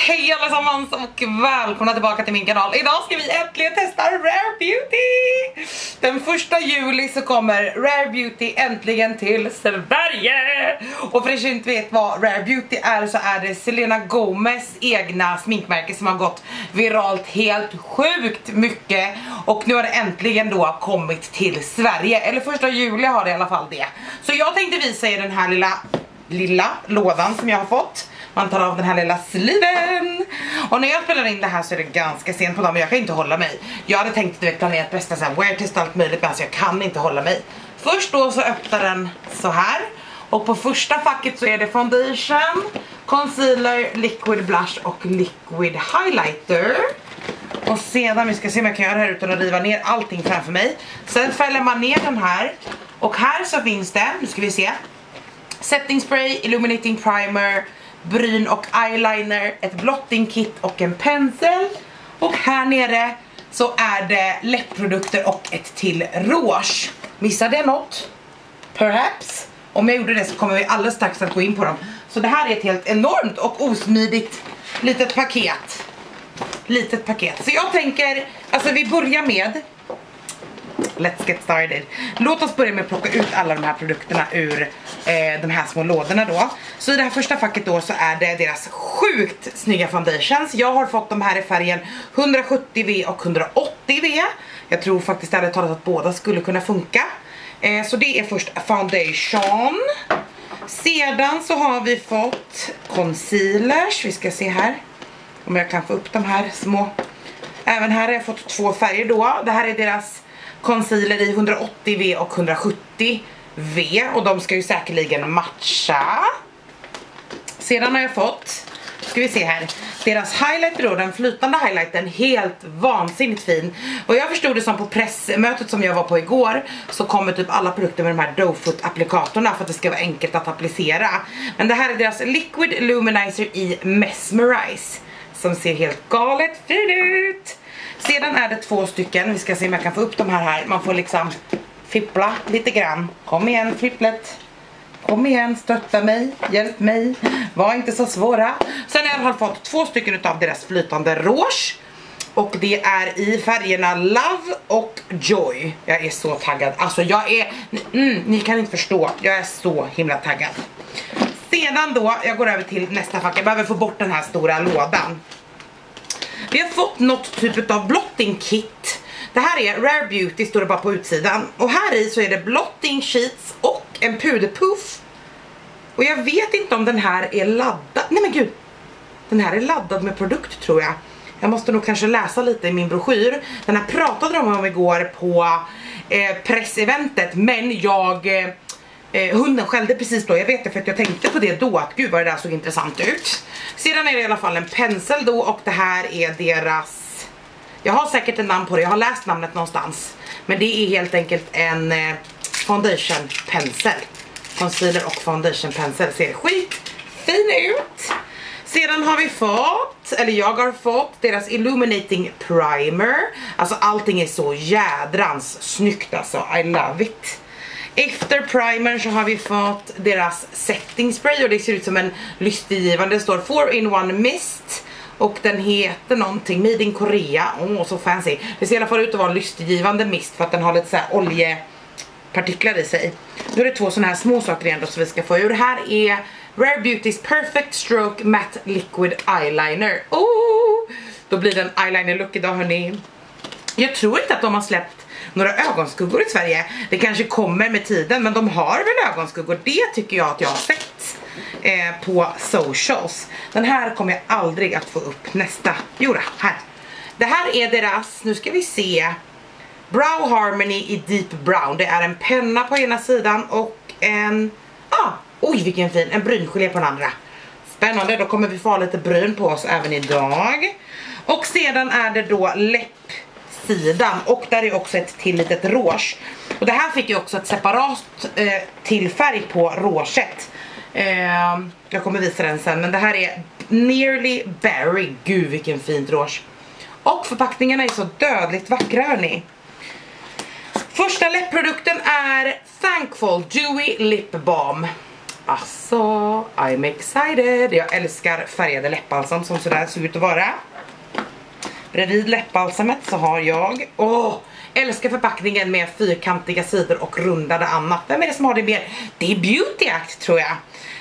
Hej allesammans och välkomna tillbaka till min kanal. Idag ska vi äntligen testa Rare Beauty! Den första juli så kommer Rare Beauty äntligen till Sverige! Och för er som inte vet vad Rare Beauty är så är det Selena Gomez egna sminkmärke som har gått viralt helt sjukt mycket. Och nu har det äntligen då kommit till Sverige, eller första juli har det i alla fall det. Så jag tänkte visa er den här lilla, lilla lådan som jag har fått. Man tar av den här lilla sliven. Och när jag spelar in det här så är det ganska sent på dagen men jag kan inte hålla mig. Jag hade tänkt att planera ett bästa såhär wear test allt möjligt men alltså jag kan inte hålla mig. Först då så öppnar den så här. Och på första facket så är det foundation, concealer, liquid blush och liquid highlighter. Och sedan, vi ska se om jag kan göra det här utan att riva ner allting framför mig. Sen fäller man ner den här. Och här så finns det, nu ska vi se. Setting spray, illuminating primer, bryn och eyeliner, ett blotting kit och en pensel. Och här nere så är det läppprodukter och ett till rouge. Missade jag något? Perhaps? Om jag gjorde det så kommer vi alldeles strax att gå in på dem. Så det här är ett helt enormt och osmidigt litet paket. Litet paket. Så jag tänker, alltså vi börjar med Let's get started. Låt oss börja med att plocka ut alla de här produkterna ur eh, de här små lådorna då. Så i det här första facket då så är det deras sjukt snygga foundations. Jag har fått de här i färgen 170V och 180V. Jag tror faktiskt ärligt talat att båda skulle kunna funka. Eh, så det är först foundation. Sedan så har vi fått concealers. Vi ska se här om jag kan få upp de här små. Även här har jag fått två färger då. Det här är deras concealer i 180V och 170V och de ska ju säkerligen matcha. Sedan har jag fått, ska vi se här, deras highlighter då, den flytande highlighten, helt vansinnigt fin. Och jag förstod det som på pressmötet som jag var på igår så kommer typ alla produkter med de här doe applikatorerna för att det ska vara enkelt att applicera. Men det här är deras liquid luminizer i Mesmerize som ser helt galet fin ut. Sedan är det två stycken, vi ska se om jag kan få upp de här här. Man får liksom fippla lite grann. Kom igen fripplet. Kom igen, stötta mig, hjälp mig. Var inte så svåra. Sen har jag fått två stycken av deras flytande rouge. Och det är i färgerna Love och Joy. Jag är så taggad. Alltså jag är, mm, ni kan inte förstå. Jag är så himla taggad. Sedan då, jag går över till nästa fack. Jag behöver få bort den här stora lådan. Vi har fått något typ av blotting kit. Det här är Rare Beauty, står det bara på utsidan. Och här i så är det blotting sheets och en puderpuff. Och jag vet inte om den här är laddad. Nej men gud. Den här är laddad med produkt tror jag. Jag måste nog kanske läsa lite i min broschyr. Den här pratade de om igår på eh, presseventet. Men jag... Eh, Eh, hunden skällde precis då, jag vet det för att jag tänkte på det då att gud vad det där såg intressant ut. Sedan är det i alla fall en pensel då och det här är deras, jag har säkert ett namn på det, jag har läst namnet någonstans. Men det är helt enkelt en eh, foundation pensel. Concealer och foundation pensel ser skitfin ut. Sedan har vi fått, eller jag har fått deras illuminating primer. Alltså allting är så jädrans snyggt alltså, I love it. Efter primer så har vi fått deras setting spray och det ser ut som en lystegivande, det står 4 in 1 mist och den heter någonting, Made in Korea, åh oh, så fancy. Det ser i alla fall ut att vara en lystegivande mist för att den har lite så här oljepartiklar i sig. Nu är det två sådana här små saker igen då som vi ska få ur. Här är Rare Beautys Perfect Stroke Matte Liquid Eyeliner. Oh! Då blir det en eyeliner look idag hörni. Jag tror inte att de har släppt några ögonskuggor i Sverige. Det kanske kommer med tiden men de har väl ögonskuggor. Det tycker jag att jag har sett eh, på socials. Den här kommer jag aldrig att få upp nästa. Jodå, här. Det här är deras, nu ska vi se. Brow Harmony i Deep Brown. Det är en penna på ena sidan och en, ah, oj vilken fin, en bryngelé på den andra. Spännande, då kommer vi få ha lite bryn på oss även idag. Och sedan är det då läpp sidan och där är också ett till litet rouge. Och det här fick ju också ett separat eh, till färg på rouget. Eh, jag kommer visa den sen men det här är Nearly Berry, gud vilken fint rouge. Och förpackningarna är så dödligt vackra hörni. Första läppprodukten är Thankful Dewy Lip Balm. Alltså, I'm excited. Jag älskar färgade läppbalsam som sådär ser ut att vara. Bredvid läppbalsamet så har jag, åh, älskar förpackningen med fyrkantiga sidor och rundade annat. Vem är det som har det mer? Det är Beauty Act tror jag.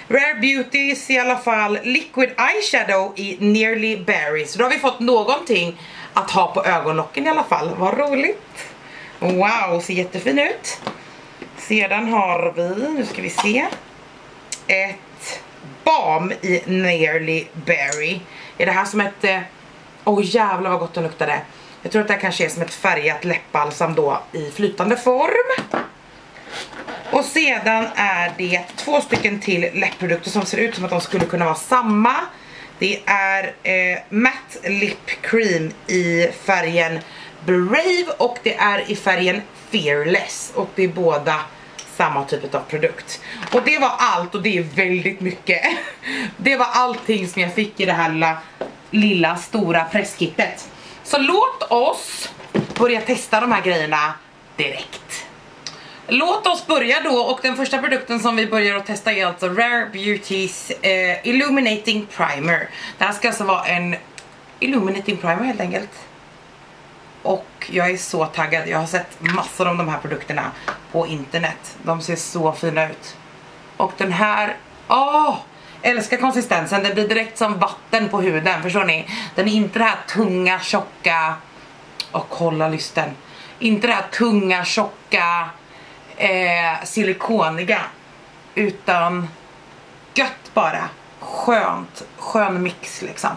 Rare Beauties i alla fall, Liquid Eyeshadow i Nearly Berries. Då har vi fått någonting att ha på ögonlocken i alla fall, vad roligt. Wow, ser jättefin ut. Sedan har vi, nu ska vi se, ett balm i Nearly Berry. Är det här som ett, eh, åh oh, jävlar vad gott den luktade. Jag tror att det här kanske är som ett färgat läppbalsam då i flytande form. Och sedan är det två stycken till läppprodukter som ser ut som att de skulle kunna vara samma. Det är eh, Matte Lip Cream i färgen Brave och det är i färgen Fearless och det är båda samma typ av produkt. Och det var allt och det är väldigt mycket. Det var allting som jag fick i det här lilla, lilla stora presskittet. Så låt oss börja testa de här grejerna direkt. Låt oss börja då och den första produkten som vi börjar att testa är alltså Rare Beauties eh, Illuminating Primer. Det här ska alltså vara en Illuminating Primer helt enkelt. Och jag är så taggad, jag har sett massor av de här produkterna på internet. De ser så fina ut. Och den här, åh! Oh, älskar konsistensen, den blir direkt som vatten på huden, förstår ni? Den är inte det här tunga, tjocka, och kolla lysten. Inte det här tunga, tjocka, eh, silikoniga utan gött bara skönt, skön mix liksom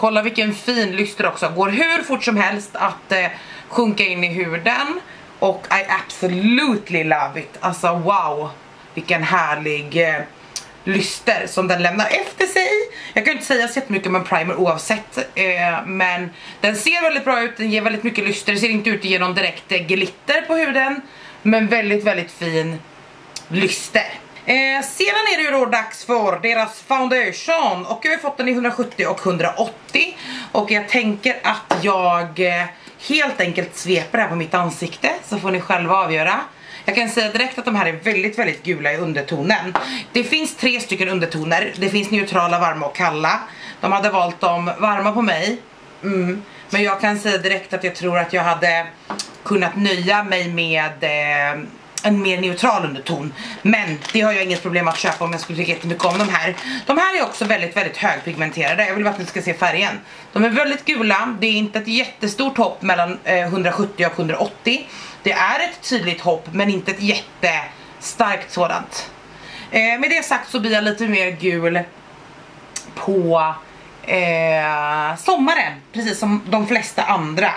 kolla vilken fin lyster också, går hur fort som helst att eh, sjunka in i huden. Och I absolutely love it, alltså wow. Vilken härlig eh, lyster som den lämnar efter sig. Jag kan inte säga så mycket om en primer oavsett eh, men den ser väldigt bra ut, den ger väldigt mycket lyster, ser inte ut att ge någon direkt eh, glitter på huden. Men väldigt väldigt fin lyster. Eh, sedan är det ju då dags för deras foundation och jag har fått den i 170 och 180 och jag tänker att jag eh, helt enkelt sveper det här på mitt ansikte så får ni själva avgöra. Jag kan säga direkt att de här är väldigt, väldigt gula i undertonen. Det finns tre stycken undertoner. Det finns neutrala, varma och kalla. De hade valt de varma på mig. Mm. Men jag kan säga direkt att jag tror att jag hade kunnat nöja mig med eh, en mer neutral underton. Men det har jag inget problem att köpa om jag skulle tycka jättemycket om de här. De här är också väldigt, väldigt högpigmenterade. Jag vill bara att ni ska se färgen. De är väldigt gula. Det är inte ett jättestort hopp mellan eh, 170 och 180. Det är ett tydligt hopp men inte ett jättestarkt sådant. Eh, med det sagt så blir jag lite mer gul på eh, sommaren. Precis som de flesta andra.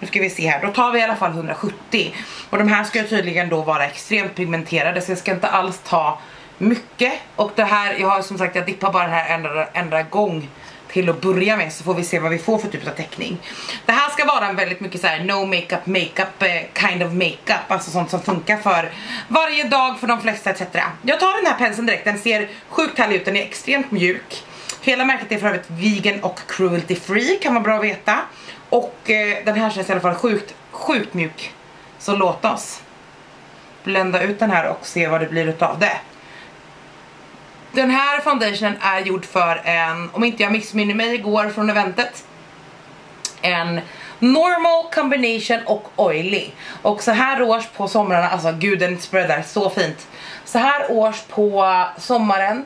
Nu ska vi se här, då tar vi i alla fall 170 och de här ska tydligen då vara extremt pigmenterade så jag ska inte alls ta mycket och det här, jag har som sagt jag dippar bara den här ändra, ändra gång till att börja med så får vi se vad vi får för typ av teckning. Det här ska vara en väldigt mycket så här no makeup makeup eh, kind of makeup, alltså sånt som funkar för varje dag för de flesta etc. Jag tar den här penseln direkt, den ser sjukt härlig ut, den är extremt mjuk. Hela märket är för övrigt vegan och cruelty free kan vara bra att veta. Och eh, den här känns i alla fall sjukt, sjukt mjuk. Så låt oss blända ut den här och se vad det blir utav det. Den här foundationen är gjord för en, om inte jag missminner mig igår från eventet, en normal combination och oily. Och så här års på somrarna, alltså gud den spreadar så fint. Så här års på sommaren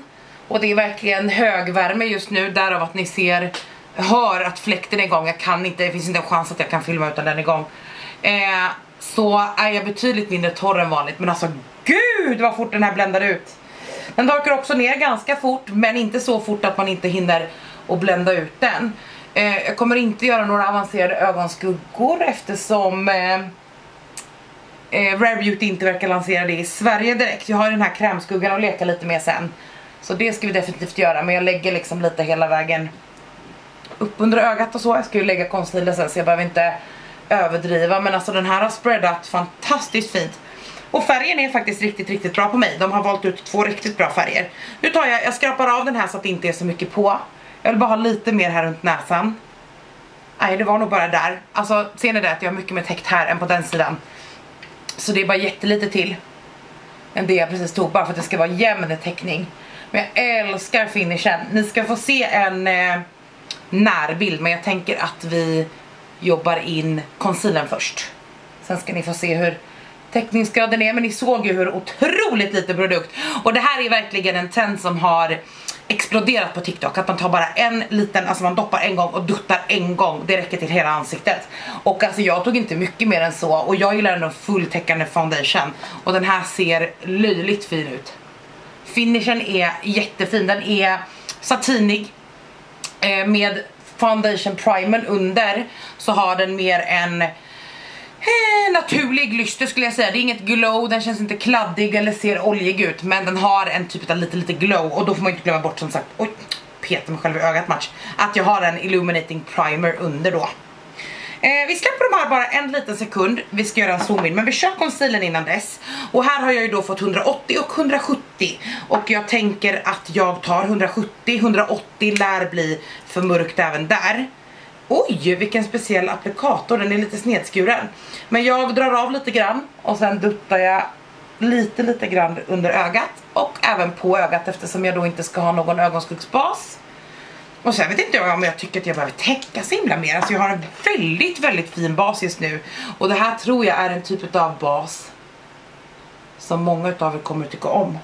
och det är verkligen högvärme just nu, därav att ni ser hör att fläkten är igång, jag kan inte, det finns inte en chans att jag kan filma utan den är igång. Eh, så är jag betydligt mindre torr än vanligt, men alltså gud vad fort den här bländar ut. Den torkar också ner ganska fort, men inte så fort att man inte hinner att blända ut den. Eh, jag kommer inte göra några avancerade ögonskuggor eftersom eh, eh, Rare Beauty inte verkar lansera det i Sverige direkt. Jag har den här krämskuggan att leka lite med sen. Så det ska vi definitivt göra, men jag lägger liksom lite hela vägen upp under ögat och så. Jag ska ju lägga concealer sen så jag behöver inte överdriva. Men alltså den här har spreadat fantastiskt fint. Och färgen är faktiskt riktigt, riktigt bra på mig. De har valt ut två riktigt bra färger. Nu tar jag, jag skrapar av den här så att det inte är så mycket på. Jag vill bara ha lite mer här runt näsan. Nej, det var nog bara där. Alltså, ser ni det? Att jag har mycket mer täckt här än på den sidan. Så det är bara jättelite till. än det jag precis tog bara för att det ska vara jämn täckning. Men jag älskar finishen. Ni ska få se en eh, närbild men jag tänker att vi jobbar in concealern först. Sen ska ni få se hur täckningsgraden är men ni såg ju hur otroligt lite produkt. Och det här är verkligen en trend som har exploderat på TikTok. Att man tar bara en liten, alltså man doppar en gång och duttar en gång, det räcker till hela ansiktet. Och alltså jag tog inte mycket mer än så. Och jag gillar ändå fulltäckande foundation. Och den här ser löjligt fin ut finishen är jättefin, den är satinig eh, med foundation primer under. Så har den mer en Eh, naturlig lyster skulle jag säga, det är inget glow, den känns inte kladdig eller ser oljig ut. Men den har en typ av lite lite glow. Och då får man inte glömma bort som sagt, oj, petar mig själv i ögat match, att jag har en illuminating primer under då. Eh, vi släpper de här bara en liten sekund, vi ska göra en zoom in men vi kör concealern innan dess. Och här har jag ju då fått 180 och 170 och jag tänker att jag tar 170, 180 lär bli för mörkt även där. Oj, vilken speciell applikator, den är lite snedskuren. Men jag drar av lite grann och sen duttar jag lite lite grann under ögat och även på ögat eftersom jag då inte ska ha någon ögonskuggsbas. Och sen vet inte jag om jag tycker att jag behöver täcka så himla mer. Alltså jag har en väldigt, väldigt fin bas just nu. Och det här tror jag är en typ av bas som många av er kommer att tycka om.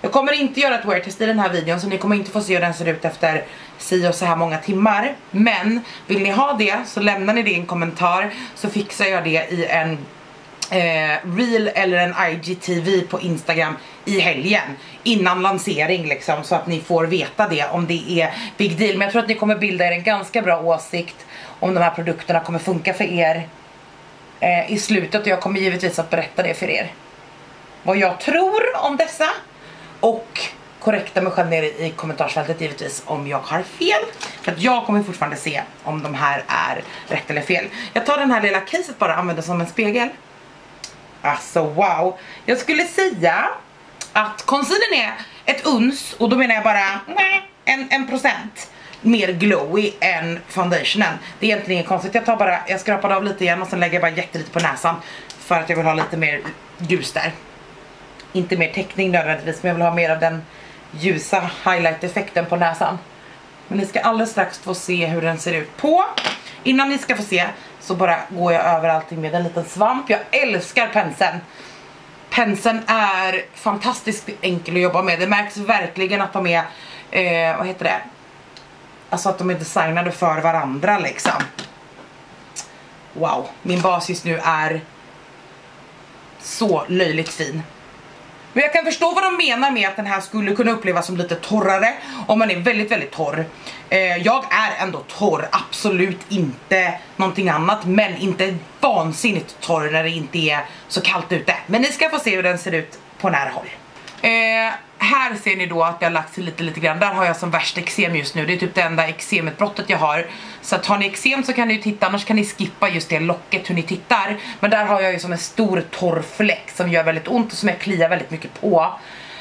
Jag kommer inte göra ett wear test i den här videon så ni kommer inte få se hur den ser ut efter si och så här många timmar. Men vill ni ha det så lämnar ni det i en kommentar så fixar jag det i en eh, reel eller en IGTV på Instagram i helgen innan lansering liksom så att ni får veta det om det är big deal. Men jag tror att ni kommer bilda er en ganska bra åsikt om de här produkterna kommer funka för er eh, i slutet och jag kommer givetvis att berätta det för er. Vad jag tror om dessa och korrekta mig själv nere i kommentarsfältet givetvis om jag har fel. För att jag kommer fortfarande se om de här är rätt eller fel. Jag tar den här lilla caset bara och använder som en spegel. Alltså wow. Jag skulle säga att concealern är ett uns och då menar jag bara en, en procent mer glowy än foundationen. Det är egentligen konstigt. Jag tar bara, jag skrapar av lite igen och sen lägger jag bara jättelite på näsan för att jag vill ha lite mer ljus där. Inte mer täckning nödvändigtvis men jag vill ha mer av den ljusa highlight-effekten på näsan. Men ni ska alldeles strax få se hur den ser ut på. Innan ni ska få se så bara går jag över allting med en liten svamp. Jag älskar penseln. Penseln är fantastiskt enkel att jobba med. Det märks verkligen att de är, eh, vad heter det? Alltså att de är designade för varandra liksom. Wow, min bas just nu är så löjligt fin. Men jag kan förstå vad de menar med att den här skulle kunna upplevas som lite torrare om man är väldigt väldigt torr. Eh, jag är ändå torr, absolut inte någonting annat men inte vansinnigt torr när det inte är så kallt ute. Men ni ska få se hur den ser ut på nära håll. Eh, här ser ni då att jag har lagt sig lite lite grann, där har jag som värst eksem just nu, det är typ det enda eksemutbrottet jag har. Så att har ni eksem så kan ni ju titta, annars kan ni skippa just det locket hur ni tittar. Men där har jag ju som en stor torr fläck som gör väldigt ont och som jag kliar väldigt mycket på.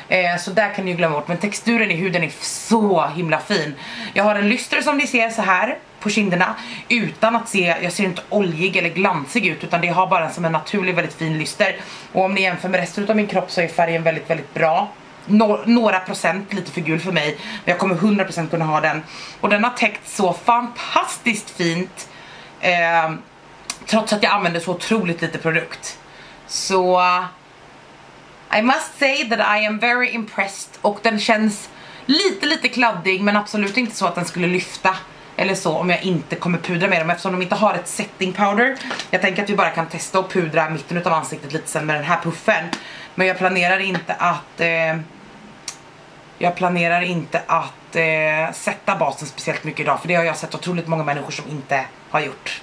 Eh, så där kan ni ju glömma bort, men texturen i huden är så himla fin. Jag har en lyster som ni ser så här på kinderna utan att se, jag ser inte oljig eller glansig ut utan det har bara som en naturlig väldigt fin lyster. Och om ni jämför med resten av min kropp så är färgen väldigt väldigt bra. Nå några procent lite för gul för mig men jag kommer 100% kunna ha den. Och den har täckt så fantastiskt fint eh, trots att jag använder så otroligt lite produkt. Så I must say that I am very impressed och den känns lite lite kladdig men absolut inte så att den skulle lyfta eller så om jag inte kommer pudra med dem eftersom de inte har ett setting powder. Jag tänker att vi bara kan testa och pudra mitten av ansiktet lite sen med den här puffen. Men jag planerar inte att eh, jag planerar inte att eh, sätta basen speciellt mycket idag för det har jag sett otroligt många människor som inte har gjort.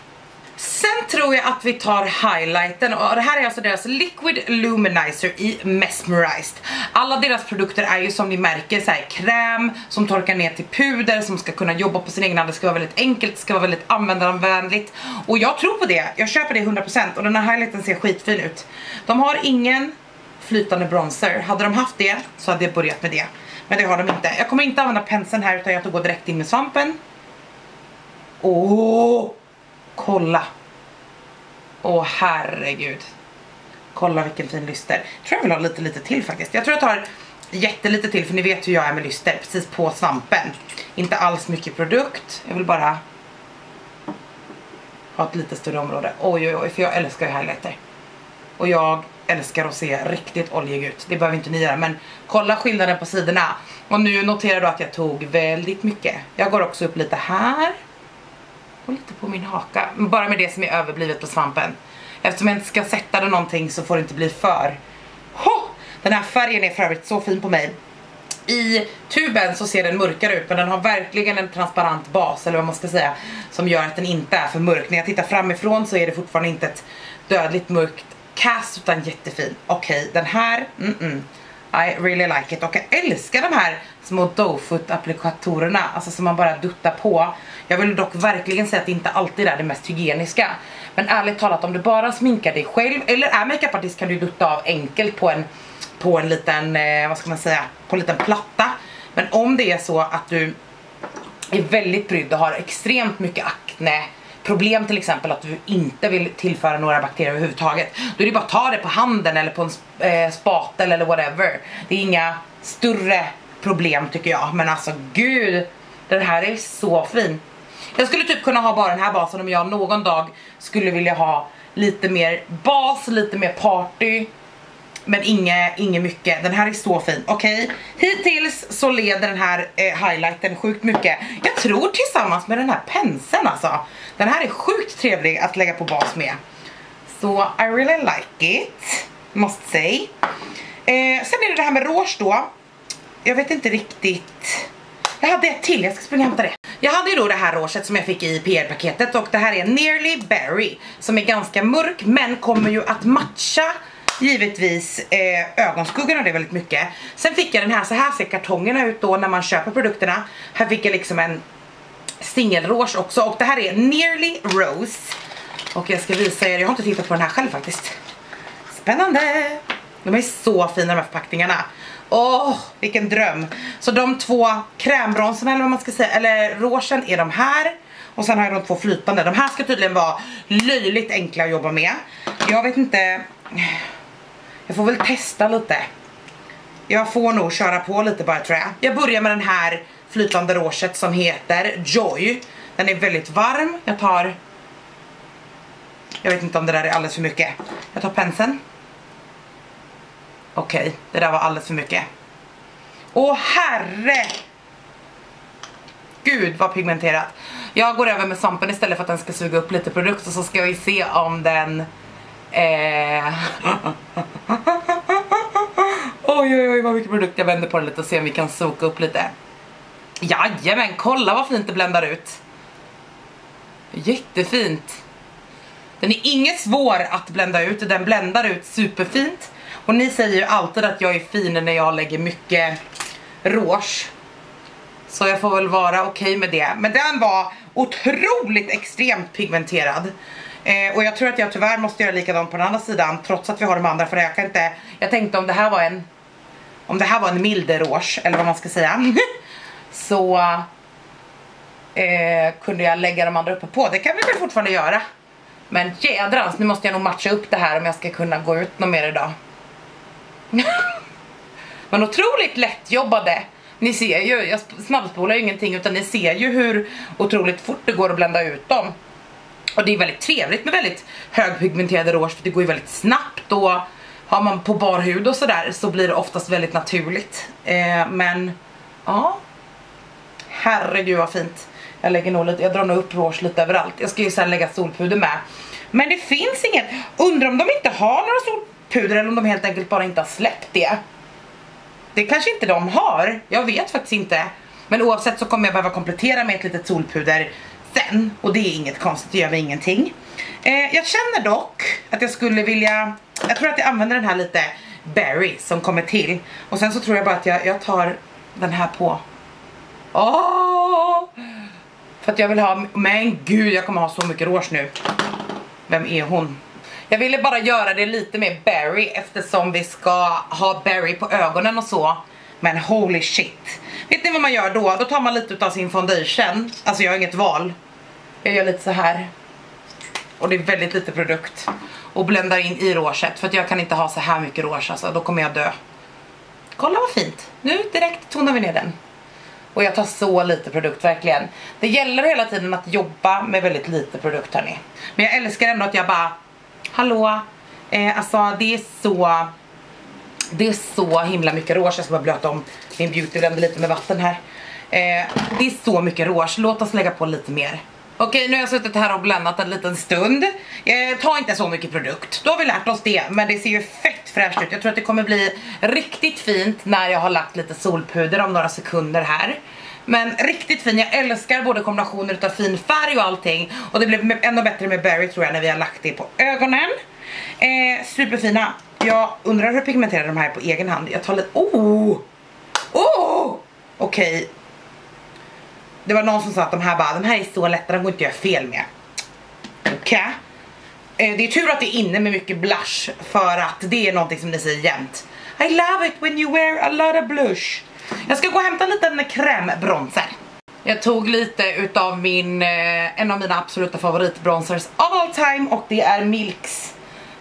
Sen tror jag att vi tar highlighten och det här är alltså deras Liquid Luminizer i Mesmerized. Alla deras produkter är ju som ni märker så här kräm som torkar ner till puder som ska kunna jobba på sin egen hand. Det ska vara väldigt enkelt, det ska vara väldigt användarvänligt och jag tror på det. Jag köper det 100% och den här highlighten ser skitfin ut. De har ingen flytande bronzer. Hade de haft det så hade jag börjat med det. Men det har de inte. Jag kommer inte använda penseln här utan jag går direkt in med svampen. Åh! Kolla! Åh herregud. Kolla vilken fin lyster. Jag tror jag vill ha lite lite till faktiskt. Jag tror jag tar jättelite till för ni vet hur jag är med lyster. Precis på svampen. Inte alls mycket produkt. Jag vill bara ha ett lite större område. Oj oj oj för jag älskar ju highlighter. Och jag älskar att se riktigt oljig ut. Det behöver inte ni göra men kolla skillnaden på sidorna. Och nu noterar du att jag tog väldigt mycket. Jag går också upp lite här. Och lite på min haka. Bara med det som är överblivet på svampen. Eftersom jag inte ska sätta det någonting så får det inte bli för. Ho! Den här färgen är för övrigt så fin på mig. I tuben så ser den mörkare ut men den har verkligen en transparent bas eller vad man ska säga som gör att den inte är för mörk. När jag tittar framifrån så är det fortfarande inte ett dödligt mörkt cast utan jättefin. Okej, okay, den här, mm -mm. I really like it och jag älskar de här små dofoot applikatorerna, alltså som man bara duttar på. Jag vill dock verkligen säga att det inte alltid är det mest hygieniska. Men ärligt talat om du bara sminkar dig själv eller är makeupartist kan du dutta av enkelt på en på en liten, eh, vad ska man säga, på en liten platta. Men om det är så att du är väldigt brydd och har extremt mycket akne problem till exempel att du inte vill tillföra några bakterier överhuvudtaget då är det bara att ta det på handen eller på en eh, spatel eller whatever det är inga större problem tycker jag men alltså gud den här är så fin jag skulle typ kunna ha bara den här basen om jag någon dag skulle vilja ha lite mer bas, lite mer party men inget, inget mycket. Den här är så fin. Okej, okay. hittills så leder den här eh, highlighten sjukt mycket. Jag tror tillsammans med den här penseln alltså. Den här är sjukt trevlig att lägga på bas med. Så I really like it, måste say. Eh, sen är det det här med rouge då. Jag vet inte riktigt. Jag hade ett till, jag ska springa och hämta det. Jag hade ju då det här rouget som jag fick i PR-paketet och det här är Nearly Berry som är ganska mörk men kommer ju att matcha givetvis eh, ögonskuggorna det väldigt mycket. Sen fick jag den här, så här ser kartongerna ut då när man köper produkterna. Här fick jag liksom en singelrås också och det här är Nearly Rose. Och jag ska visa er, jag har inte tittat på den här själv faktiskt. Spännande! De är så fina de här förpackningarna. Åh, oh, vilken dröm. Så de två krämbronserna eller vad man ska säga, eller rougen är de här. Och sen har jag de två flytande. De här ska tydligen vara löjligt enkla att jobba med. Jag vet inte jag får väl testa lite. Jag får nog köra på lite bara tror jag. Jag börjar med den här flytande råset som heter Joy. Den är väldigt varm. Jag tar... Jag vet inte om det där är alldeles för mycket. Jag tar penseln. Okej, okay, det där var alldeles för mycket. Åh herre! Gud vad pigmenterat. Jag går över med svampen istället för att den ska suga upp lite produkt och så ska vi se om den Eh... oj oj oj vad mycket produkt jag vänder på den lite och ser om vi kan soka upp lite. Jajamän, kolla vad fint det bländar ut. Jättefint. Den är inget svår att blända ut, den bländar ut superfint. Och ni säger ju alltid att jag är fin när jag lägger mycket rouge. Så jag får väl vara okej okay med det. Men den var otroligt extremt pigmenterad. Eh, och jag tror att jag tyvärr måste göra likadant på den andra sidan trots att vi har de andra för jag kan inte, jag tänkte om det här var en om det här var en milde rouge eller vad man ska säga så eh, kunde jag lägga de andra uppe på. Det kan vi väl fortfarande göra. Men jädrans, nu måste jag nog matcha upp det här om jag ska kunna gå ut något mer idag. Men otroligt lättjobbade. Ni ser ju, jag snabbspolar ju ingenting utan ni ser ju hur otroligt fort det går att blända ut dem. Och det är väldigt trevligt med väldigt högpigmenterade rouge för det går ju väldigt snabbt och har man på bar hud och sådär så blir det oftast väldigt naturligt. Eh, men ja, herregud vad fint. Jag lägger nog lite, jag drar nog upp rouge lite överallt. Jag ska ju sen lägga solpuder med. Men det finns inget, undrar om de inte har några solpuder eller om de helt enkelt bara inte har släppt det. Det kanske inte de har, jag vet faktiskt inte. Men oavsett så kommer jag behöva komplettera med ett litet solpuder sen och det är inget konstigt, det gör mig ingenting. Eh, jag känner dock att jag skulle vilja, jag tror att jag använder den här lite berry som kommer till och sen så tror jag bara att jag, jag tar den här på. Åh! För att jag vill ha, men gud jag kommer ha så mycket rouge nu. Vem är hon? Jag ville bara göra det lite mer berry eftersom vi ska ha berry på ögonen och så. Men holy shit. Vet ni vad man gör då? Då tar man lite av sin foundation. Alltså jag har inget val. Jag gör lite så här. Och det är väldigt lite produkt. och bländar in i rouget för att jag kan inte ha så här mycket rouge alltså, då kommer jag dö. Kolla vad fint, nu direkt tonar vi ner den. Och jag tar så lite produkt verkligen. Det gäller hela tiden att jobba med väldigt lite produkt hörni. Men jag älskar ändå att jag bara, hallå, eh, alltså det är så, det är så himla mycket rouge. Jag ska bara blöta om min beautyblender lite med vatten här. Eh, det är så mycket rouge, låt oss lägga på lite mer. Okej, nu har jag suttit här och blandat en liten stund. Eh, ta inte så mycket produkt. Då har vi lärt oss det, men det ser ju fett fräscht ut. Jag tror att det kommer bli riktigt fint när jag har lagt lite solpuder om några sekunder här. Men riktigt fin, jag älskar både kombinationer utav fin färg och allting. Och det blev ännu bättre med berry tror jag när vi har lagt det på ögonen. Eh, superfina. Jag undrar hur pigmenterade de här är på egen hand. Jag tar lite, oh! Oh! Okej, okay det var någon som sa att de här bara, de här är så lätta, de går inte att göra fel med. Okej. Okay. Eh, det är tur att det är inne med mycket blush för att det är någonting som ni säger jämt. I love it when you wear a lot of blush. Jag ska gå och hämta en liten krämbronser. Jag tog lite utav min, eh, en av mina absoluta favoritbronzers of all time och det är Milks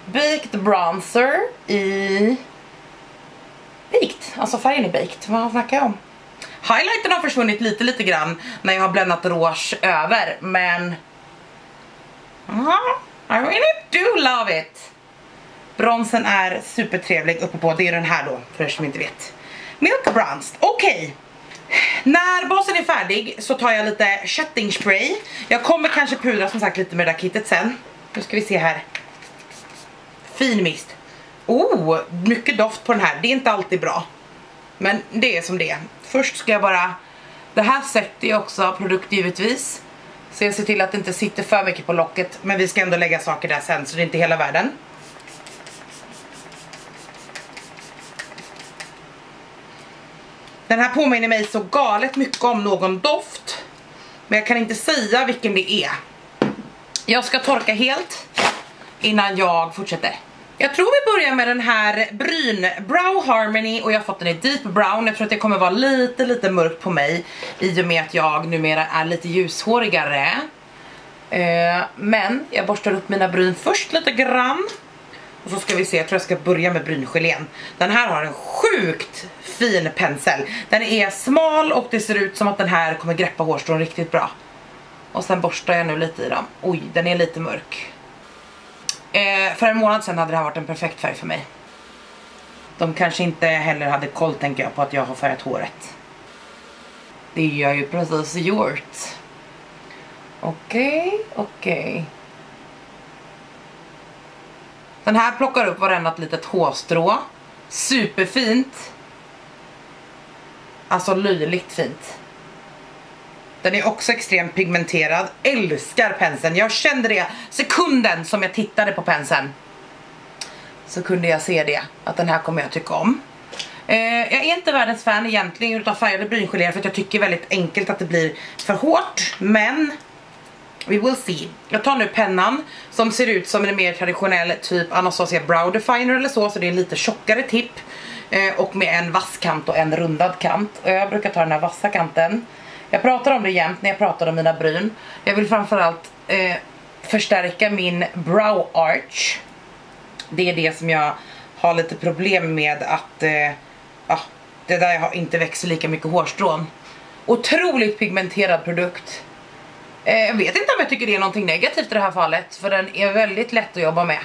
Baked Bronzer i Baked, alltså färgen är baked, vad snackar jag om? Highlighten har försvunnit lite lite grann när jag har bländat rouge över men Aha, I really do love it. Bronsen är supertrevlig uppe på, det är den här då för er som inte vet. Milk Bronzed, okej. Okay. När basen är färdig så tar jag lite köttingspray. Jag kommer kanske pudra som sagt lite med det där kittet sen. Nu ska vi se här. Fin mist. Oh, mycket doft på den här. Det är inte alltid bra. Men det är som det är. Först ska jag bara, det här sätter jag också produkt givetvis. Så jag ser till att det inte sitter för mycket på locket. Men vi ska ändå lägga saker där sen så det är inte hela världen. Den här påminner mig så galet mycket om någon doft. Men jag kan inte säga vilken det är. Jag ska torka helt innan jag fortsätter. Jag tror vi börjar med den här Bryn Brow Harmony och jag har fått den i Deep Brown. Jag tror att det kommer vara lite lite mörkt på mig i och med att jag numera är lite ljushårigare. Eh, men jag borstar upp mina bryn först lite grann. Och så ska vi se, jag tror jag ska börja med bryngelén. Den här har en sjukt fin pensel. Den är smal och det ser ut som att den här kommer greppa hårstrån riktigt bra. Och sen borstar jag nu lite i dem. Oj, den är lite mörk. Eh, för en månad sedan hade det här varit en perfekt färg för mig. De kanske inte heller hade koll tänker jag på att jag har färgat håret. Det är jag ju precis gjort. Okej, okay, okej. Okay. Den här plockar upp varenda litet hårstrå. Superfint. Alltså löjligt fint. Den är också extremt pigmenterad. Älskar penseln. Jag kände det sekunden som jag tittade på penseln. Så kunde jag se det. Att den här kommer jag tycka om. Eh, jag är inte världens fan egentligen utav färgade bryngeléer för att jag tycker väldigt enkelt att det blir för hårt. Men we will see. Jag tar nu pennan som ser ut som en mer traditionell typ Anastasia Brow Definer eller så. Så det är en lite tjockare tipp. Eh, och med en vass kant och en rundad kant. Och jag brukar ta den här vassa kanten jag pratar om det jämt när jag pratar om mina bryn. Jag vill framförallt eh, förstärka min brow arch. Det är det som jag har lite problem med att eh, ja, det där jag inte växer lika mycket hårstrån. Otroligt pigmenterad produkt. Eh, jag vet inte om jag tycker det är någonting negativt i det här fallet för den är väldigt lätt att jobba med.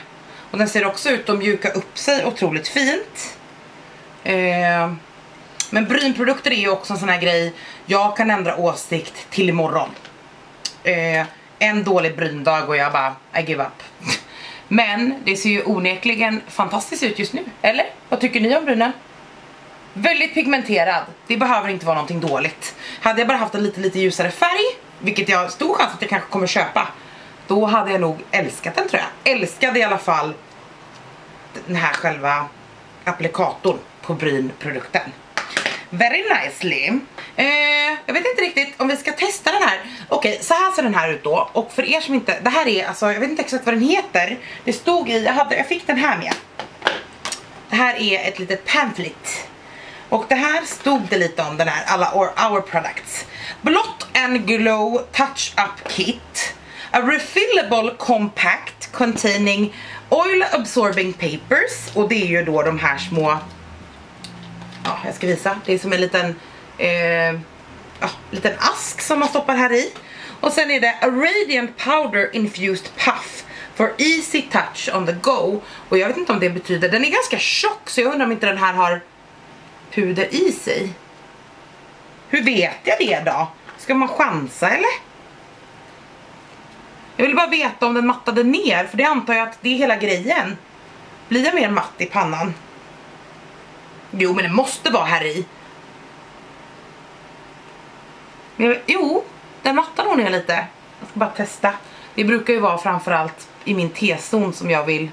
Och den ser också ut att mjuka upp sig otroligt fint. Eh, men brynprodukter är ju också en sån här grej, jag kan ändra åsikt till imorgon. Eh, en dålig bryndag och jag bara, I give up. Men det ser ju onekligen fantastiskt ut just nu, eller? Vad tycker ni om brynen? Väldigt pigmenterad, det behöver inte vara någonting dåligt. Hade jag bara haft en lite lite ljusare färg, vilket jag har stor chans att jag kanske kommer köpa, då hade jag nog älskat den tror jag. Älskade i alla fall den här själva applikatorn på brynprodukten very nicely. Eh, jag vet inte riktigt om vi ska testa den här. Okej, okay, så här ser den här ut då. Och för er som inte, det här är alltså, jag vet inte exakt vad den heter. Det stod i, jag, hade, jag fick den här med. Det här är ett litet pamphlet. Och det här stod det lite om den här, alla our, our products. Blot and Glow Touch Up Kit. A refillable compact containing Oil absorbing papers och det är ju då de här små, ja jag ska visa, det är som en liten, eh, ja, liten ask som man stoppar här i. Och sen är det a radiant powder infused puff for easy touch on the go. Och jag vet inte om det betyder, den är ganska tjock så jag undrar om inte den här har puder i sig. Hur vet jag det då? Ska man chansa eller? Jag vill bara veta om den mattade ner för det antar jag att det är hela grejen. Blir jag mer matt i pannan? Jo men det måste vara här i. Jo, den mattar nog ner lite. Jag ska bara testa. Det brukar ju vara framförallt i min T-zon som jag vill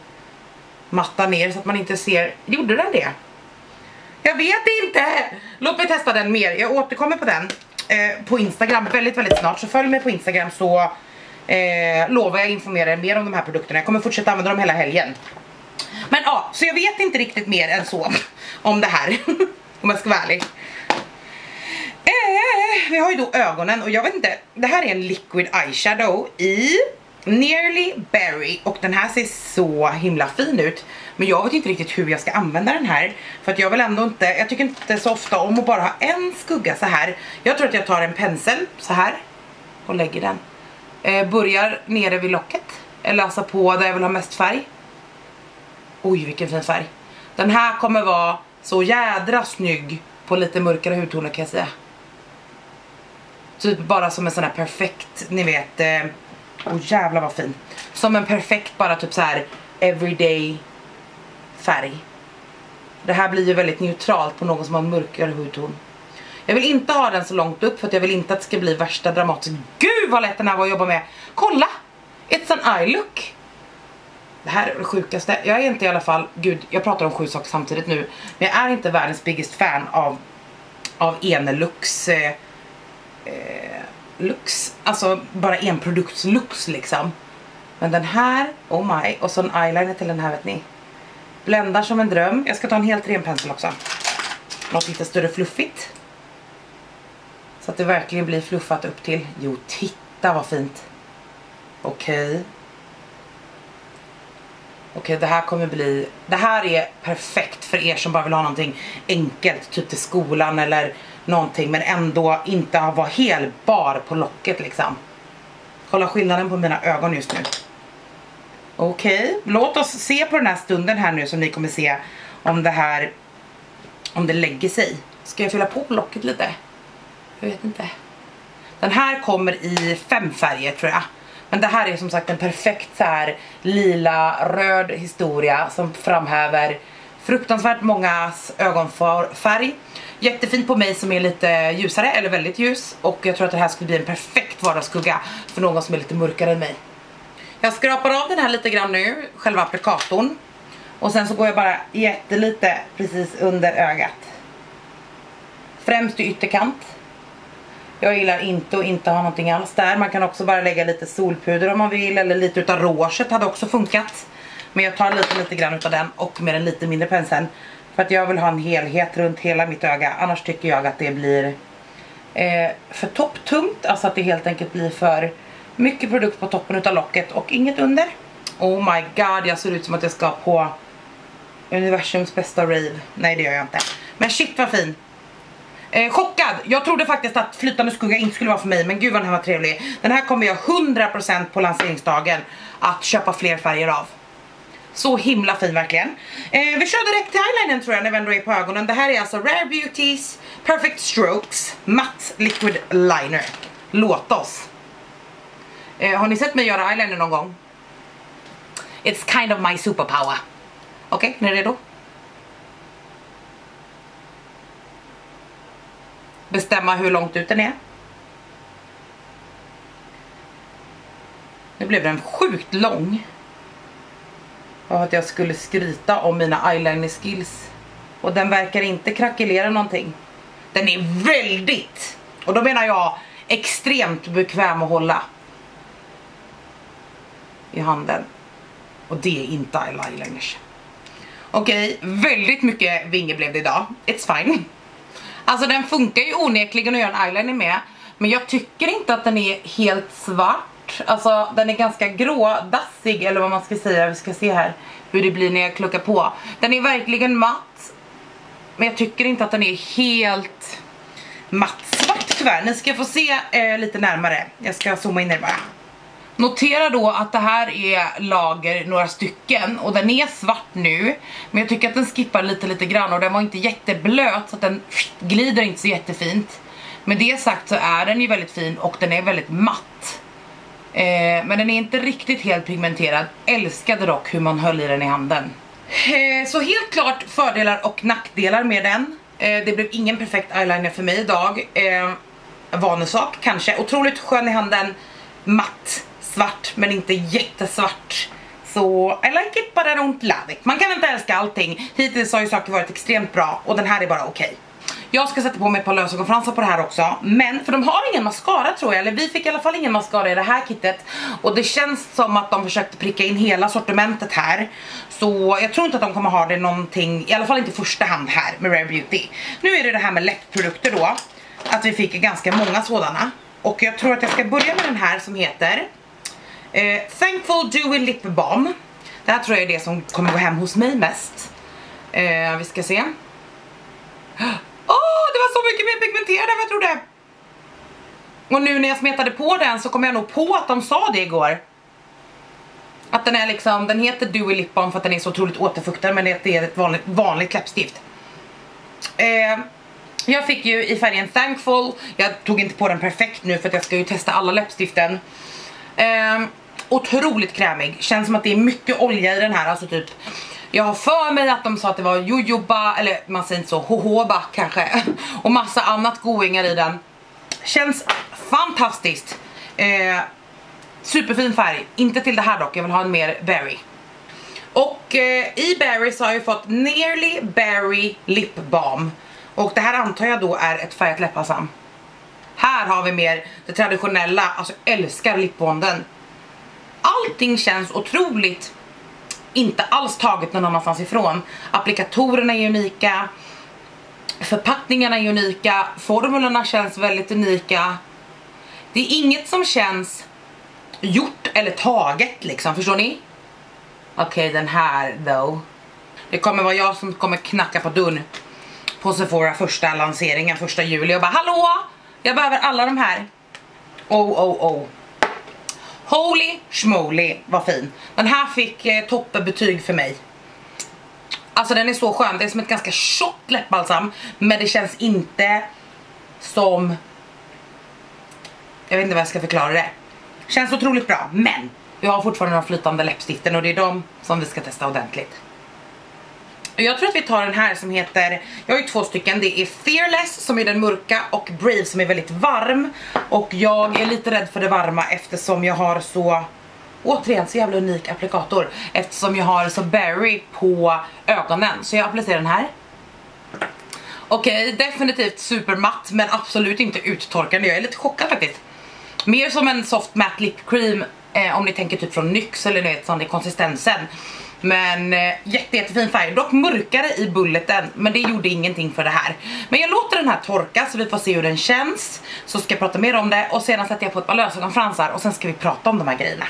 matta ner så att man inte ser. Gjorde den det? Jag vet inte! Låt mig testa den mer. Jag återkommer på den eh, på Instagram väldigt, väldigt snart. Så följ mig på Instagram så eh, lovar jag informera er mer om de här produkterna. Jag kommer fortsätta använda dem hela helgen. Men ja, så jag vet inte riktigt mer än så om det här. om jag ska vara ärlig. Eh, vi har ju då ögonen och jag vet inte, det här är en liquid eyeshadow i Nearly Berry och den här ser så himla fin ut men jag vet inte riktigt hur jag ska använda den här för att jag vill ändå inte, jag tycker inte så ofta om att bara ha en skugga så här. Jag tror att jag tar en pensel så här och lägger den. Eh, börjar nere vid locket eller alltså på där jag vill ha mest färg. Oj vilken fin färg. Den här kommer vara så jädra snygg på lite mörkare hudtoner kan jag säga. Typ bara som en sån här perfekt, ni vet, eh, oh jävlar vad fin. Som en perfekt bara typ så här everyday färg. Det här blir ju väldigt neutralt på någon som har en mörkare hudton. Jag vill inte ha den så långt upp för att jag vill inte att det ska bli värsta dramatiskt. Gud vad lätt den här var att jobba med. Kolla! It's an eye look. Det här är det sjukaste. Jag är inte i alla fall, gud jag pratar om sju saker samtidigt nu. Men jag är inte världens biggest fan av, av Enelux eh, eh, lux. Alltså bara en produkts lux liksom. Men den här, oh my. Och så en eyeliner till den här vet ni. Bländar som en dröm. Jag ska ta en helt ren pensel också. Något lite större fluffigt. Så att det verkligen blir fluffat upp till. Jo, titta vad fint. Okej. Okay. Okej, okay, det här kommer bli... Det här är perfekt för er som bara vill ha någonting enkelt. Typ till skolan eller någonting. Men ändå inte vara helbar på locket liksom. Kolla skillnaden på mina ögon just nu. Okej, okay. låt oss se på den här stunden här nu som ni kommer se om det här, om det lägger sig. Ska jag fylla på locket lite? Jag vet inte. Den här kommer i fem färger tror jag. Men det här är som sagt en perfekt så här lila röd historia som framhäver fruktansvärt mångas ögonfärg. Jättefint på mig som är lite ljusare eller väldigt ljus och jag tror att det här skulle bli en perfekt vardagsskugga för någon som är lite mörkare än mig. Jag skrapar av den här lite grann nu, själva applikatorn. Och sen så går jag bara jättelite precis under ögat. Främst i ytterkant. Jag gillar inte att inte ha någonting alls där. Man kan också bara lägga lite solpuder om man vill. Eller lite utav rouget hade också funkat. Men jag tar lite lite grann utav den och med den lite mindre penseln. För att jag vill ha en helhet runt hela mitt öga. Annars tycker jag att det blir eh, för topptungt. Alltså att det helt enkelt blir för mycket produkt på toppen utav locket och inget under. Oh my god, jag ser ut som att jag ska på universums bästa rave. Nej det gör jag inte. Men shit vad fin. Eh, chockad! Jag trodde faktiskt att flytande skugga inte skulle vara för mig men gud vad den här var trevlig. Den här kommer jag 100% på lanseringsdagen att köpa fler färger av. Så himla fin verkligen. Eh, vi kör direkt till eyelinern tror jag när vi ändå är på ögonen. Det här är alltså Rare Beauties Perfect Strokes Matte Liquid Liner. Låt oss. Eh, har ni sett mig göra eyeliner någon gång? It's kind of my superpower. Okej, okay, ni är redo? Bestämma hur långt ut den är. Nu blev den sjukt lång. Av att jag skulle skryta om mina eyeliner skills. Och den verkar inte krackelera någonting. Den är väldigt, och då menar jag extremt bekväm att hålla i handen. Och det är inte eyeliners. Okej, okay, väldigt mycket vinge blev det idag. It's fine. Alltså den funkar ju onekligen att göra en eyeliner med. Men jag tycker inte att den är helt svart. alltså den är ganska grådassig eller vad man ska säga, vi ska se här hur det blir när jag kluckar på. Den är verkligen matt, men jag tycker inte att den är helt matt svart tyvärr. Ni ska få se eh, lite närmare, jag ska zooma in er bara. Notera då att det här är lager några stycken och den är svart nu men jag tycker att den skippar lite lite grann och den var inte jätteblöt så att den glider inte så jättefint. Med det sagt så är den ju väldigt fin och den är väldigt matt. Eh, men den är inte riktigt helt pigmenterad, älskade dock hur man höll i den i handen. Eh, så helt klart fördelar och nackdelar med den. Eh, det blev ingen perfekt eyeliner för mig idag. Eh, vanesak kanske, otroligt skön i handen, matt svart men inte jättesvart. Så I like it but I don't love it. Man kan inte älska allting. Hittills har ju saker varit extremt bra och den här är bara okej. Okay. Jag ska sätta på mig ett par lösögonfransar på det här också Men för de har ingen mascara tror jag Eller vi fick i alla fall ingen mascara i det här kittet Och det känns som att de försökte pricka in hela sortimentet här Så jag tror inte att de kommer ha det någonting I alla fall inte i första hand här med Rare Beauty Nu är det det här med läppprodukter då Att vi fick ganska många sådana Och jag tror att jag ska börja med den här som heter Eh, Thankful Dewy Lip Balm. Det här tror jag är det som kommer gå hem hos mig mest. Eh, vi ska se. Åh, oh, det var så mycket mer pigmenterad än vad jag trodde. Och nu när jag smetade på den så kom jag nog på att de sa det igår. Att den är liksom, den heter Dewy Lip Balm för att den är så otroligt återfuktad men det är ett vanligt, vanligt läppstift. Eh, jag fick ju i färgen Thankful, jag tog inte på den perfekt nu för att jag ska ju testa alla läppstiften. Eh, otroligt krämig, känns som att det är mycket olja i den här, alltså typ jag har för mig att de sa att det var jojoba, eller man säger inte så, hohoba kanske och massa annat goingar i den. Känns fantastiskt. Eh, superfin färg, inte till det här dock, jag vill ha en mer berry. Och eh, i berry så har jag fått Nearly Berry Lip Balm. Och det här antar jag då är ett färgat läppbalsam. Här har vi mer det traditionella, alltså älskar lipbonden allting känns otroligt inte alls taget någon annanstans ifrån. Applikatorerna är unika, förpackningarna är unika, formlerna känns väldigt unika. Det är inget som känns gjort eller taget liksom, förstår ni? Okej, okay, den här though. Det kommer vara jag som kommer knacka på dörren på Sephora första lanseringen, första juli och bara hallå! Jag behöver alla de här. Oh, oh, oh. Holy schmoly vad fin. Den här fick eh, toppenbetyg för mig. Alltså den är så skön, det är som ett ganska tjockt läppbalsam men det känns inte som jag vet inte vad jag ska förklara det. Känns otroligt bra men vi har fortfarande de flytande läppstiften och det är de som vi ska testa ordentligt. Jag tror att vi tar den här som heter, jag har ju två stycken, det är Fearless som är den mörka och Brave som är väldigt varm. Och jag är lite rädd för det varma eftersom jag har så, återigen så jävla unik applikator. Eftersom jag har så berry på ögonen. Så jag applicerar den här. Okej, okay, definitivt supermatt men absolut inte uttorkande, jag är lite chockad faktiskt. Mer som en soft matte lip cream eh, om ni tänker typ från NYX eller ni vet sån i konsistensen. Men eh, jätte, jättefin färg, dock mörkare i bulleten men det gjorde ingenting för det här. Men jag låter den här torka så vi får se hur den känns. Så ska jag prata mer om det och sedan sätter jag på ett par lösögonfransar och sen ska vi prata om de här grejerna.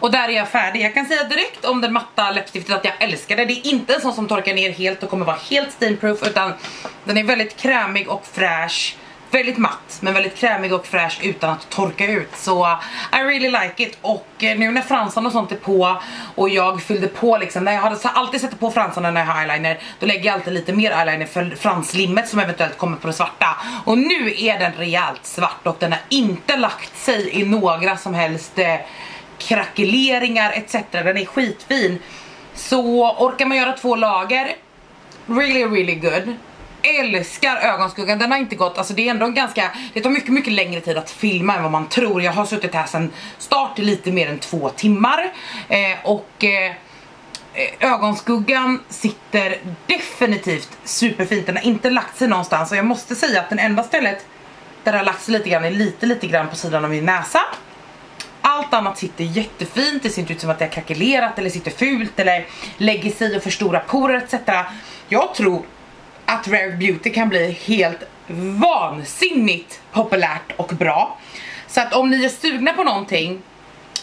Och där är jag färdig. Jag kan säga direkt om den matta läppstiftet att jag älskar det. Det är inte en sån som torkar ner helt och kommer vara helt steamproof utan den är väldigt krämig och fräsch väldigt matt men väldigt krämig och fräsch utan att torka ut. Så I really like it. Och eh, nu när fransarna och sånt är på och jag fyllde på liksom, när jag hade alltid sätter på fransarna när jag har eyeliner då lägger jag alltid lite mer eyeliner för franslimmet som eventuellt kommer på det svarta. Och nu är den rejält svart och den har inte lagt sig i några som helst eh, krackeleringar etc. Den är skitfin. Så orkar man göra två lager really really good älskar ögonskuggan, den har inte gått, alltså det är ändå en ganska, det tar mycket mycket längre tid att filma än vad man tror. Jag har suttit här sedan start i lite mer än två timmar eh, och eh, eh, ögonskuggan sitter definitivt superfint, den har inte lagt sig någonstans och jag måste säga att den enda stället där det har lagt sig lite grann är lite lite grann på sidan av min näsa. Allt annat sitter jättefint, det ser inte ut som att det har krackelerat eller sitter fult eller lägger sig och förstorar porer etc. Jag tror att Rare Beauty kan bli helt vansinnigt populärt och bra. Så att om ni är sugna på någonting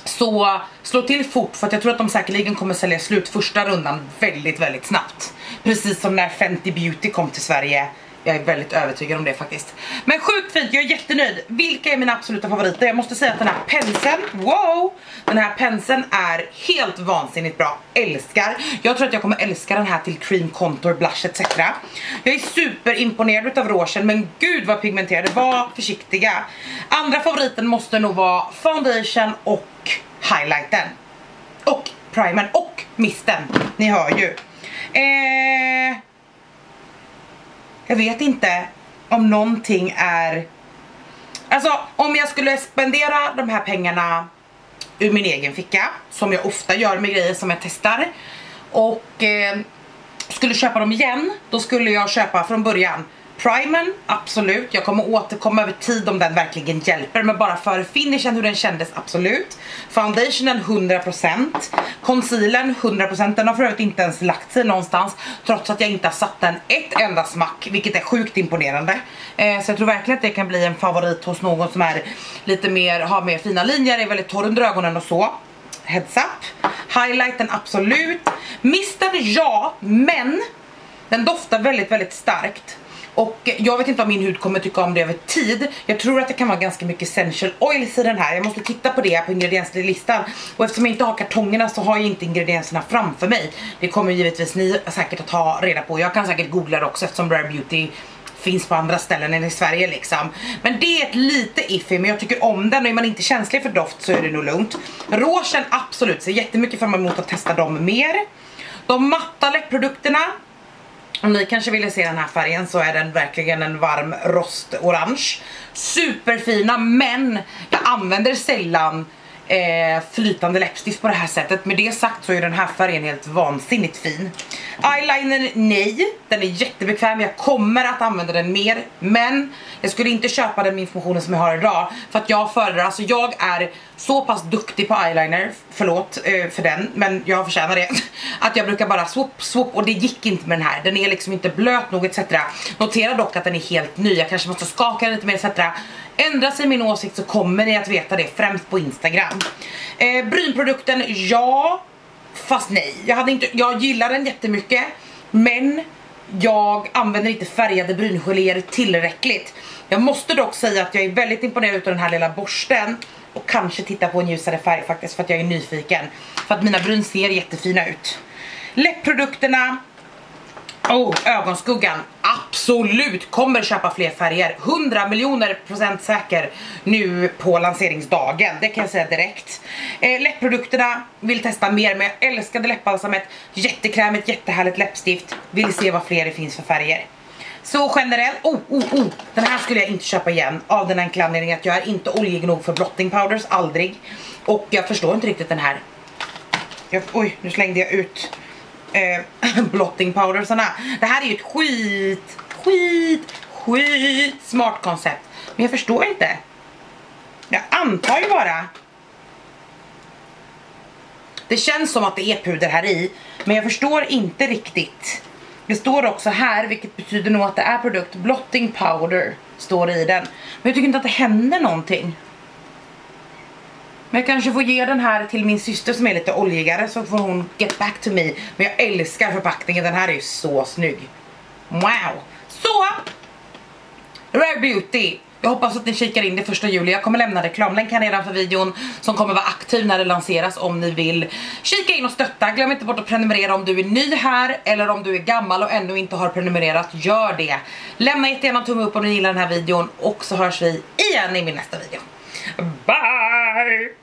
Så slå till fort för att jag tror att de säkerligen kommer sälja slut första rundan väldigt, väldigt snabbt. Precis som när Fenty Beauty kom till Sverige jag är väldigt övertygad om det faktiskt. Men sjukt fint, jag är jättenöjd. Vilka är mina absoluta favoriter? Jag måste säga att den här penseln, wow! Den här penseln är helt vansinnigt bra. Älskar. Jag tror att jag kommer älska den här till cream contour, blush etc. Jag är superimponerad utav rougen men gud vad pigmenterade, var försiktiga. Andra favoriten måste nog vara foundation och highlighten. Och primern och misten. Ni hör ju. Eh jag vet inte om någonting är... Alltså om jag skulle spendera de här pengarna ur min egen ficka, som jag ofta gör med grejer som jag testar, och eh, skulle köpa dem igen, då skulle jag köpa från början Primen, absolut. Jag kommer återkomma över tid om den verkligen hjälper. Men bara för finishen, hur den kändes, absolut. Foundationen 100%. Concealern 100%. Den har för övrigt inte ens lagt sig någonstans. Trots att jag inte har satt den ett enda smack. Vilket är sjukt imponerande. Eh, så jag tror verkligen att det kan bli en favorit hos någon som är lite mer, har mer fina linjer, är väldigt torr under ögonen och så. Heads up. Highlighten absolut. Misten ja, men den doftar väldigt, väldigt starkt. Och jag vet inte om min hud kommer tycka om det över tid. Jag tror att det kan vara ganska mycket essential oils i den här. Jag måste titta på det på ingredienslistan. Och eftersom jag inte har kartongerna så har jag inte ingredienserna framför mig. Det kommer givetvis ni säkert att ta reda på. Jag kan säkert googla det också eftersom Rare Beauty finns på andra ställen än i Sverige liksom. Men det är ett lite iffy men jag tycker om den och är man inte känslig för doft så är det nog lugnt. Rougen absolut, ser jättemycket fram emot att testa dem mer. De matta läpprodukterna om ni kanske ville se den här färgen så är den verkligen en varm rostorange. Superfina men jag använder sällan eh, flytande läppstift på det här sättet. Med det sagt så är den här färgen helt vansinnigt fin. Eyeliner, nej. Den är jättebekväm, jag kommer att använda den mer. Men jag skulle inte köpa den med informationen som jag har idag. För att jag föredrar, alltså jag är så pass duktig på eyeliner, förlåt eh, för den, men jag förtjänar det. Att jag brukar bara swoop swoop och det gick inte med den här. Den är liksom inte blöt nog etc. Notera dock att den är helt ny, jag kanske måste skaka den lite mer etc. Ändrar sig min åsikt så kommer ni att veta det, främst på Instagram. Eh, brynprodukten, ja, fast nej. Jag, hade inte, jag gillar den jättemycket, men jag använder inte färgade bryngeléer tillräckligt. Jag måste dock säga att jag är väldigt imponerad av den här lilla borsten och kanske titta på en ljusare färg faktiskt för att jag är nyfiken. För att mina bryn ser jättefina ut. Läppprodukterna, oh, ögonskuggan, absolut kommer köpa fler färger. 100 miljoner procent säker nu på lanseringsdagen, det kan jag säga direkt. Eh, läppprodukterna vill testa mer men jag älskade läppbalsamet, jättekrämigt, jättehärligt läppstift. Vill se vad fler det finns för färger. Så generellt, oh, oh, oh, den här skulle jag inte köpa igen av den enkla anledningen att jag är inte oljig nog för blotting powders, aldrig. Och jag förstår inte riktigt den här. Jag, oj, nu slängde jag ut eh, blotting powdersarna. Det här är ju ett skit, skit, skit smart koncept. Men jag förstår inte. Jag antar ju bara. Det känns som att det är puder här i, men jag förstår inte riktigt. Det står också här, vilket betyder nog att det är produkt, blotting powder står i den. Men jag tycker inte att det händer någonting. Men jag kanske får ge den här till min syster som är lite oljigare så får hon get back to me. Men jag älskar förpackningen, den här är ju så snygg. Wow! Så! Rare Beauty jag hoppas att ni kikar in det första juli. Jag kommer lämna reklamlänken redan för videon som kommer vara aktiv när det lanseras om ni vill kika in och stötta. Glöm inte bort att prenumerera om du är ny här eller om du är gammal och ännu inte har prenumererat. Gör det. Lämna jättegärna en tumme upp om ni gillar den här videon och så hörs vi igen i min nästa video. Bye!